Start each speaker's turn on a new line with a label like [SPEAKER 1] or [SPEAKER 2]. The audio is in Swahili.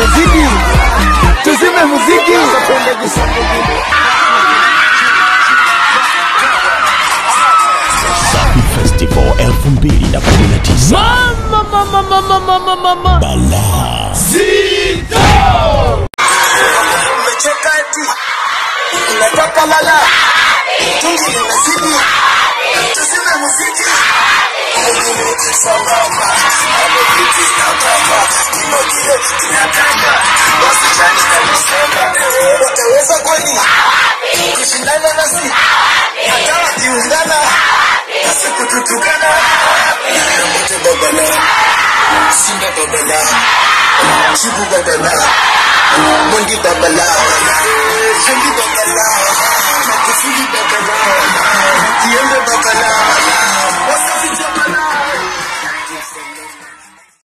[SPEAKER 1] muziki, tuzime muziki.
[SPEAKER 2] Safi Festival 2019 mama,
[SPEAKER 1] mama, mama, mama, mama.
[SPEAKER 2] Bala Zito!
[SPEAKER 1] Umecheka eti? Unataka lala, tuzime muziki, tuzime muziki, tuzime muziki. tutukana moto babala simba babala chibu babala mondi babala zongi babala